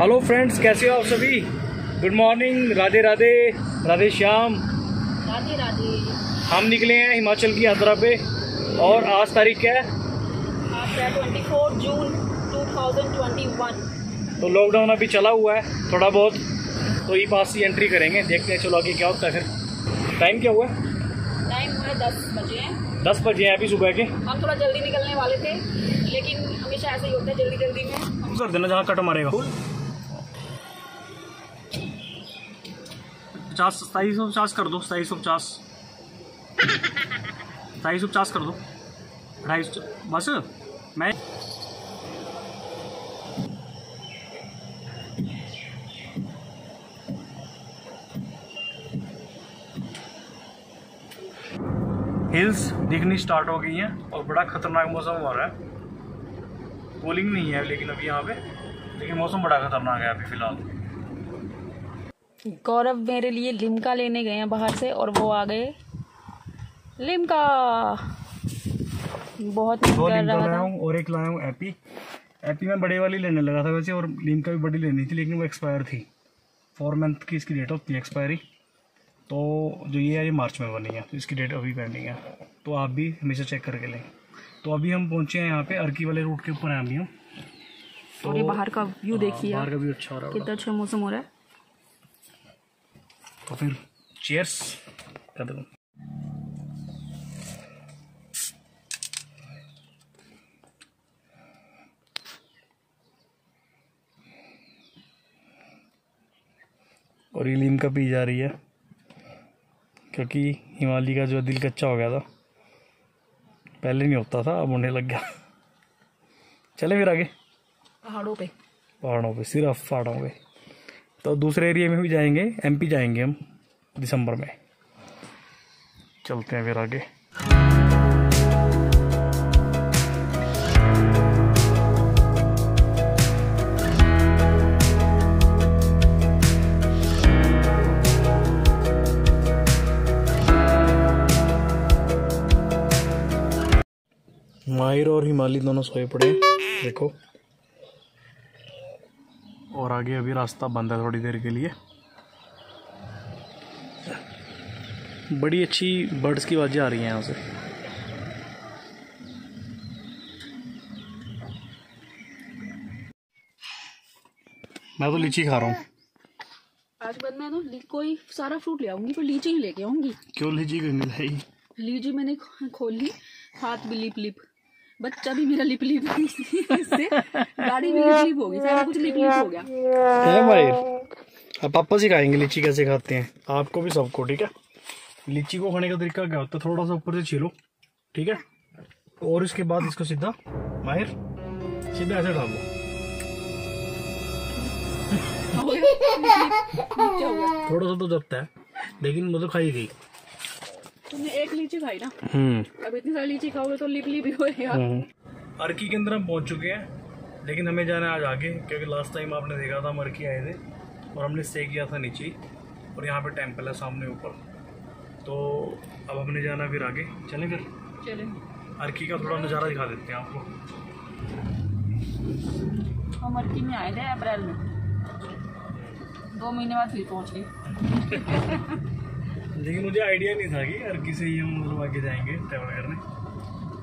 Hello friends कैसे हो आप सभी? Good morning Radhe Radhe Radhe Shyam. Radhe Radhe. हम निकले हैं हिमाचल की यात्रा पे और आज तारीख क्या है? आज है twenty four June two thousand twenty one तो लॉकडाउन अभी चला हुआ है थोड़ा बहुत तो ई पास ही एंट्री करेंगे देखते हैं चलो आगे क्या होता है फिर। टाइम क्या हुआ? है टाइम हुआ है दस बजे हैं। दस बजे हैं अभी सुबह के। हम थोड़ा जल्दी निकलने वाले थे लेकिन हमेशा ऐसे ही होता है जल्दी जल्दी में। कर देना जहाँ कट मारेगा। पचास, सताईस सौ पचास कर दो, सताईस सौ पचास। सताईस सौ पचास कर दो। ढाई सौ बस। मैं हिल्स दिखनी स्टार्ट हो गई हैं और बड़ा खतरनाक मौसम हो रहा है। कूलिंग नहीं है, लेकिन अभी यहाँ पे लेकिन मौसम बड़ा खतरनाक है अभी फ़िलहाल। गौरव मेरे लिए लिमका लेने गए हैं बाहर से और वो आ गए। लिमका बहुत मन दो कर रहा था। हूँ और एक लाया हूँ एपी। एपी में बड़े वाली लेने लगा था वैसे और लिमका भी बड़ी लेनी थी लेकिन वो एक्सपायर थी। फोर मंथ की इसकी डेट होती है एक्सपायरी तो जो ये है ये मार्च में बनी है तो इसकी डेट अभी पेंडिंग है। तो आप भी हमेशा चेक करके लें। तो अभी हम पहुँचे हैं यहाँ पे अर्की वाले रूट के ऊपर हैं अभी हम और ये बाहर का व्यू देखिए बाहर का भी अच्छा हो रहा है कितना अच्छा मौसम हो रहा है। तो फिर चेयर्स कर दो और ये लीम का पी जा रही है क्योंकि हिमालय का जो दिल कच्चा हो गया था पहले नहीं होता था अब होने लग गया चले फिर आगे पहाड़ों पे पहाड़ों पे सिर्फ़ पहाड़ों पे तो दूसरे एरिया में भी जाएँगे एमपी जाएँगे हम दिसंबर में। चलते हैं फिर आगे। माहिर और हिमालय दोनों सोए पड़े देखो। और आगे अभी रास्ता बंद है थोड़ी देर के लिए। बड़ी अच्छी बर्ड्स की आवाज़ें आ रही हैं यहाँ से। मैं तो लीची खा रहा हूँ। आज बाद मैं ना कोई सारा फ्रूट ले आऊँगी पर लीची ही लेके आऊँगी। क्यों लीची क्यों लीची मैंने खोली हाथ भी लिप लिप बच्चा भी मेरा लिप लिप इससे गाड़ी भी लिप लिप हो गई सारा कुछ लिप लिप हो गया। है माहिर अब पापा सिखाएँगे लीची कैसे खाते हैं। आपको भी सबको ठीक है? लीची को खाने का तरीका क्या होता है? थोड़ा सा ऊपर से छीलो ठीक है? और इसके बाद इसको सीधा माहिर सीधा ऐसे डाल। दो थोड़ा सा तो जबता है लेकिन तो खाई गई तुमने एक लीची खाई ना? हम्म। अब इतनी सारी लीची खाओगे तो लिप लिप ही होएगा अर्की के अंदर हम पहुँच चुके हैं लेकिन हमें जाना है आज आगे क्योंकि लास्ट टाइम आपने देखा था हम अर्की आए थे और हमने स्टे किया था नीचे और यहाँ पे टेंपल है सामने ऊपर। तो अब हमने जाना फिर आगे। चलें फिर? चले। अर्की का थोड़ा नज़ारा दिखा देते हैं आपको। हम अर्की में आए थे अप्रैल में। दो महीने बाद फिर पहुँच गए। लेकिन मुझे आइडिया नहीं था कि अर्की से ही हम मतलब आगे जाएँगे ट्रैवल करने।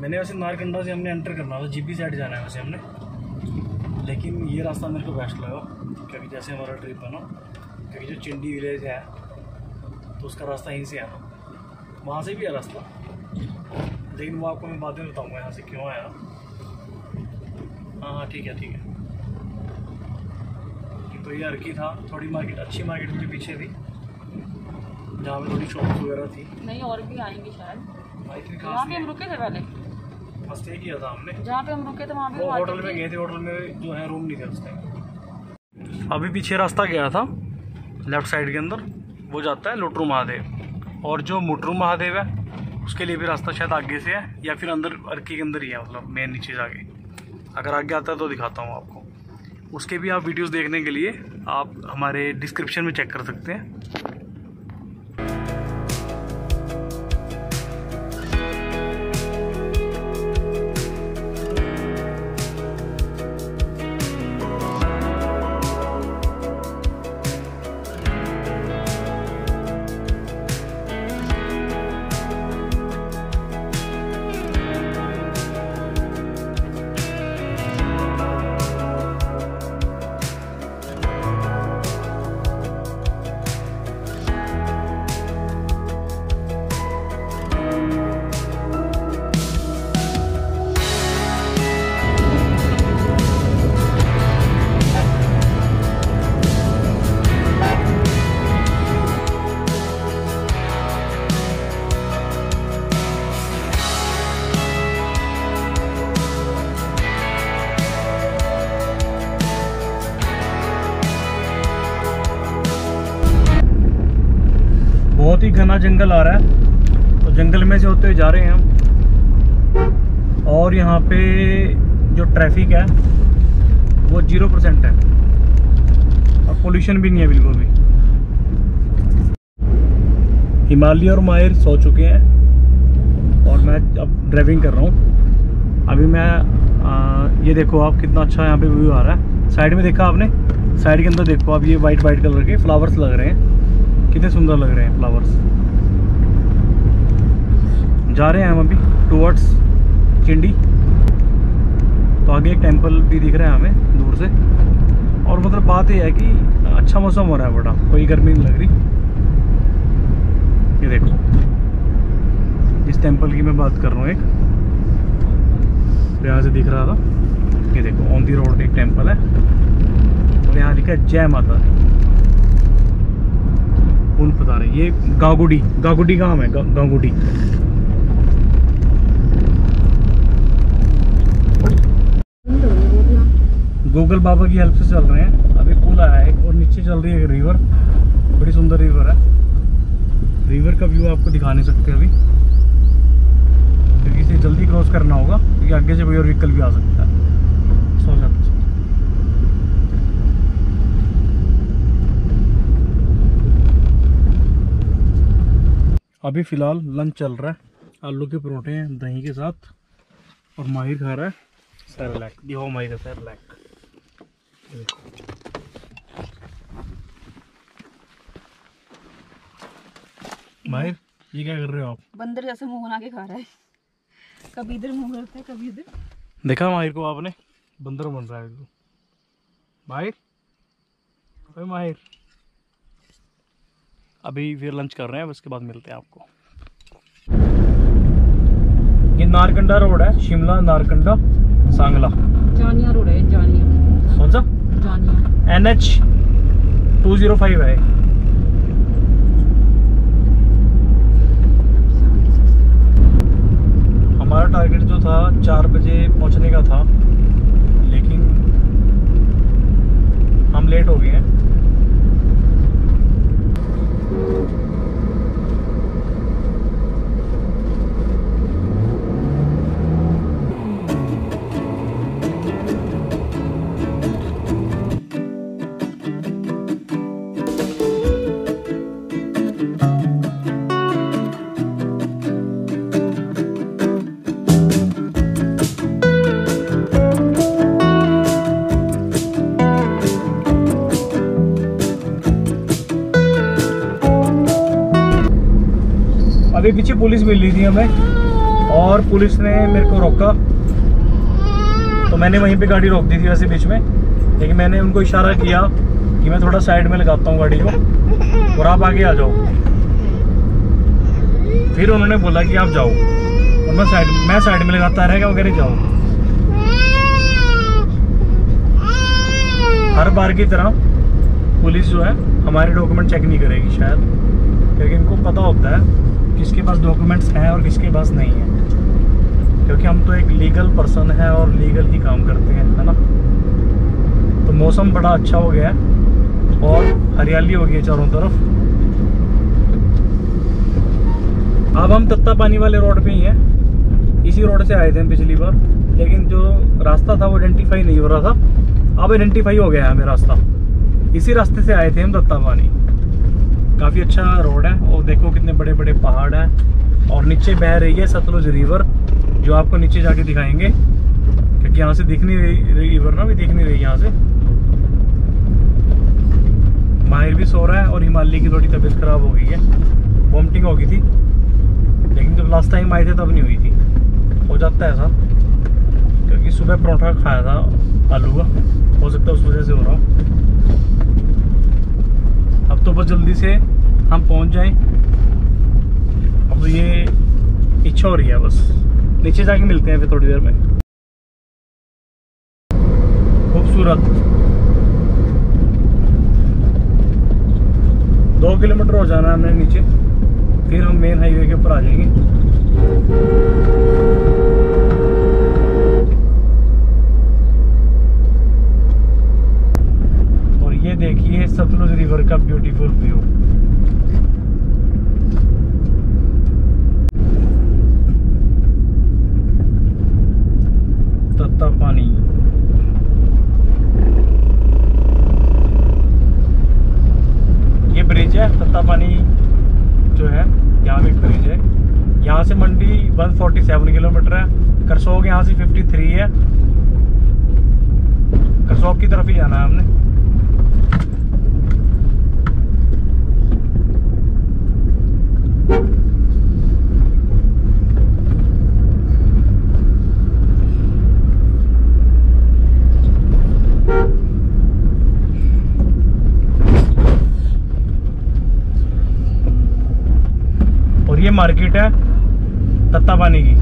मैंने वैसे नारकंडा से हमने एंटर करना था जीपी साइड जाना है वैसे हमने। लेकिन ये रास्ता मेरे को बेस्ट लगा, क्योंकि जैसे हमारा ट्रिप है ना, क्योंकि जो चिंडी विलेज है तो उसका रास्ता यहीं से है वहाँ से भी है रास्ता। लेकिन वो आपको मैं बाद में बताऊँगा यहाँ से क्यों आया। हाँ हाँ ठीक है ठीक है। तो ये अर्की था, थोड़ी मार्केट अच्छी मार्केट मुझे पीछे थी। जहाँ पे थोड़ी शॉप्स वगैरह थी। नहीं और भी आएँगे शायद। खास पे हम रुके थे पहले? है। बस स्टे किया था हमने। जहाँ पे हम रुके थे वहाँ पे होटल में गए थे होटल में जो है रूम नहीं थे उस टाइम अभी पीछे रास्ता गया था लेफ़्ट साइड के अंदर। वो जाता है लुटरू महादेव। और जो मुटरू महादेव है उसके लिए भी रास्ता शायद आगे से है या फिर अंदर अर्की के अंदर ही है मतलब मेन नीचे जाके अगर आगे आता है तो दिखाता हूँ आपको। उसके भी आप वीडियोस देखने के लिए आप हमारे डिस्क्रिप्शन में चेक कर सकते हैं। ही घना जंगल आ रहा है। तो जंगल में से होते हुए जा रहे हैं हम। और यहाँ पे जो ट्रैफ़िक है वो ज़ीरो परसेंट है। और पोल्यूशन भी नहीं है बिल्कुल भी। हिमालय और माहिर सो चुके हैं। और मैं अब ड्राइविंग कर रहा हूँ। अभी मैं आ, ये देखो आप कितना अच्छा यहाँ पे व्यू आ रहा है। साइड में देखा आपने? साइड के अंदर देखो आप ये वाइट वाइट कलर के फ्लावर्स लग रहे हैं। कितने सुंदर लग रहे हैं फ्लावर्स जा रहे हैं हम अभी टूवर्ड्स चिंडी तो आगे एक टेंपल भी दिख रहा है हमें, दूर से। और मतलब बात ये है कि अच्छा मौसम हो रहा है बड़ा, कोई गर्मी नहीं लग रही। ये देखो। इस टेंपल की मैं बात कर रहा हूँ एक। तो यहाँ से दिख रहा था। ये देखो ऑन दी रोड एक टेंपल है। और यहाँ लिखा है जय माता दी। कौन पता नहीं ये गागुडी गागुडी गाँव है गा- गागुडी। गूगल बाबा की हेल्प से चल रहे हैं। अभी पुल आया है और नीचे चल रही है रिवर बड़ी सुंदर रिवर है। रिवर का व्यू आपको दिखा नहीं सकते अभी। क्योंकि इसे जल्दी क्रॉस करना होगा, क्योंकि आगे से कोई और व्हीकल भी आ सकता है सो जाता है। अभी फ़िलहाल लंच चल रहा है। आलू के परोठे हैं दही के साथ। और माहिर खा रहा है। सैरलैक दिखाओ माहिर का सैरलैक ये माहिर ये क्या कर रहे हो आप? बंदर जैसे मुँह बना के खा रहा है। कभी इधर मुँह करता है कभी इधर। देखा माहिर को आपने? बंदर बन रहा है। माहिर? माहिर। अभी फिर लंच कर रहे हैं उसके बाद मिलते हैं आपको। ये नारकंडा रोड है शिमला नारकंडा सांगला। जानिया रोड है जानिया। कौन सा? जानिया। N H two zero five है। हमारा टारगेट जो था चार बजे पहुँचने का था लेकिन हम लेट हो गए हैं। अभी पुलिस मिल थी हमें, और पुलिस ने मेरे को रोका। तो मैंने वहीं पे गाड़ी रोक दी थी वैसे बीच में, लेकिन मैंने उनको इशारा किया कि मैं थोड़ा साइड में लगाता हूँ गाड़ी को, और आप आगे आ जाओ। फिर उन्होंने बोला कि आप जाओ, और मैं साइड मैं साइड में लगाता रहेगा वगैरह जाओ। हर बार की तरह पुलिस जो है, हमारे डॉक्यूमेंट चेक नहीं करेगी शायद, क्योंकि इनको पता होता है। किसके पास डॉक्यूमेंट्स हैं और किसके पास नहीं है। क्योंकि हम तो एक लीगल पर्सन है और लीगल ही काम करते हैं, है ना? तो मौसम बड़ा अच्छा हो गया है और हरियाली हो गई है चारों तरफ़। अब हम तत्ता पानी वाले रोड पे ही हैं। इसी रोड से आए थे पिछली बार। लेकिन जो रास्ता था वो आइडेंटिफाई नहीं हो रहा था। अब आइडेंटिफाई हो गया है हमें रास्ता। इसी रास्ते से आए थे हम तत्ता पानी काफ़ी अच्छा रोड है। और देखो कितने बड़े बड़े पहाड़ हैं। और नीचे बह रही है सतलुज रिवर, जो आपको नीचे जाके दिखाएँगे। क्योंकि यहाँ से दिख नहीं रही रिवर ना भी दिख नहीं रही यहाँ से। माहिर भी सो रहा है और हिमालय की थोड़ी तबीयत खराब हो गई है। वॉमिटिंग हो गई थी। लेकिन जब लास्ट टाइम आए थे, तब नहीं हुई थी। हो जाता है ऐसा। क्योंकि सुबह परोठा खाया था आलू का। हो सकता है उस वजह से हो रहा हो। तो बस जल्दी से हम पहुँच जाएँ। अब तो ये इच्छा हो रही है बस। नीचे जाके मिलते हैं फिर थोड़ी देर में। खूबसूरत। दो किलोमीटर हो जाना है हमने नीचे। फिर हम मेन हाईवे के ऊपर आ जाएँगे। ये सतलुज रिवर का ब्यूटीफुल व्यू तत्ता पानी ये ब्रिज है तत्ता पानी जो है, यहाँ पे ब्रिज है। यहाँ से मंडी 147 किलोमीटर है। करसोग यहाँ से 53 है। करसोग की तरफ़ ही जाना है हमने। मार्केट है तत्तापानी की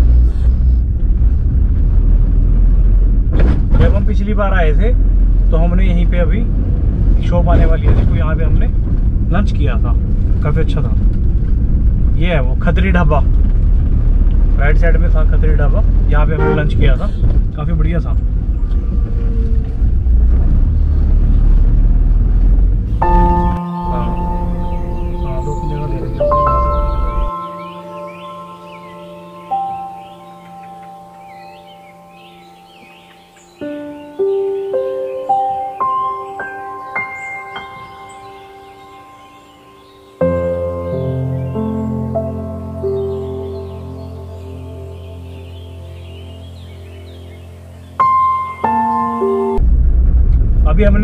जब हम पिछली बार आए थे तो हमने यहीं पे अभी शॉप आने वाली है। तो यहाँ पे हमने लंच किया था। काफ़ी अच्छा था। ये है वो, खतरी ढाबा। राइट साइड में था खतरी ढाबा। यहाँ पे हमने लंच किया था। काफ़ी बढ़िया था।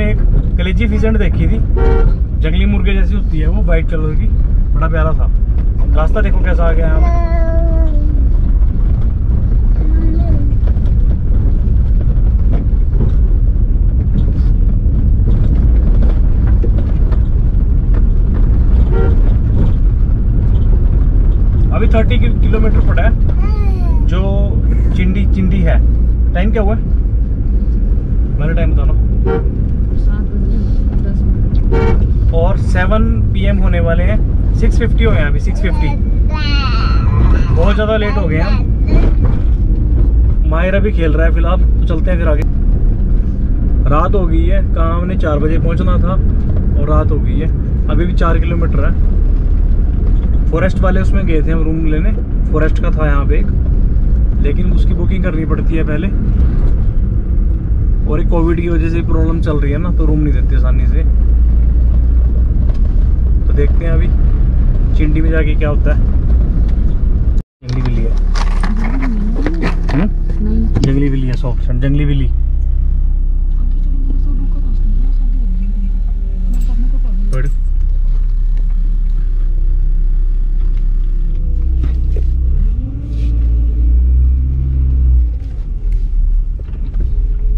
हमने एक कलेजी फिजेंट देखी थी। जंगली मुर्गे जैसी होती है वो वाइट कलर की। बड़ा प्यारा था। रास्ता देखो कैसा आ गया हमें अभी थर्टी किलोमीटर पड़ा है। जो चिंडी चिंडी है। टाइम क्या हुआ? है मेरा टाइम बताओ ना सात बजे दस मिनट पी 7 पीएम होने वाले हैं। 650 हो गए अभी सिक्स फिफ्टी बहुत ज़्यादा लेट हो गए हैं। माहिर अभी खेल रहा है फ़िलहाल तो चलते हैं फिर आगे। रात हो गई है, कहाँ हमने चार बजे पहुँचना था, और रात हो गई है। अभी भी चार किलोमीटर है। फॉरेस्ट वाले उसमें गए थे हम रूम लेने। फॉरेस्ट का था यहाँ पे एक। लेकिन उसकी बुकिंग करनी पड़ती है पहले। और एक कोविड की वजह से प्रॉब्लम चल रही है ना तो रूम नहीं देते आसानी से। देखते हैं अभी। चिंडी में जाके क्या होता है। जंगली बिल्ली है। हम्म? जंगली बिल्ली है सौ परसेंट जंगली बिल्ली।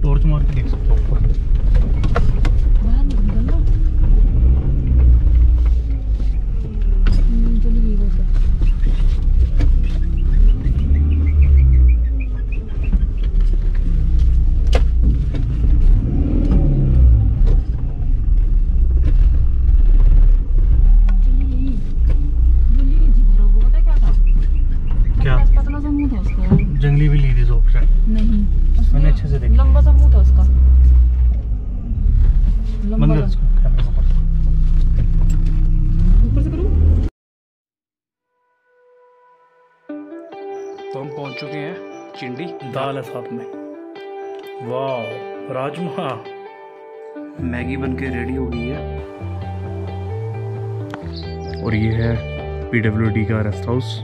टॉर्च मार के देख सकते हो। थी सौ परसेंट नहीं। मैंने अच्छे से देखी। लंबा सा मुँह था उसका। लंबा ऊपर से करूँ? तो हम पहुँच चुके हैं चिंडी दाल है साथ में। वाह राजमा। मैगी बन के रेडी हो गई है। और ये है पीडब्ल्यूडी का रेस्ट हाउस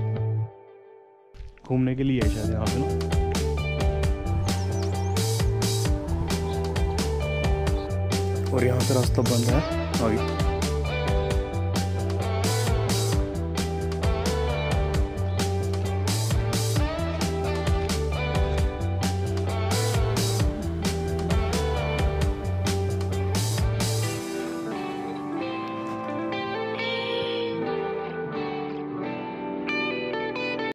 घूमने के लिए है शायद यहाँ पे ना। और यहाँ से रास्ता बंद है। आगे।